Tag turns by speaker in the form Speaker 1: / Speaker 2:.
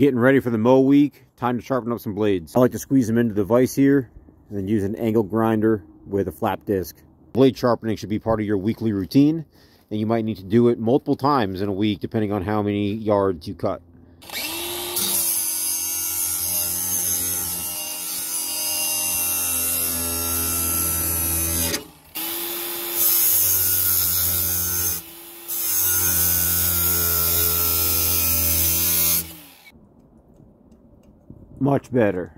Speaker 1: Getting ready for the mow week, time to sharpen up some blades. I like to squeeze them into the vise here, and then use an angle grinder with a flap disc. Blade sharpening should be part of your weekly routine, and you might need to do it multiple times in a week depending on how many yards you cut. Much better.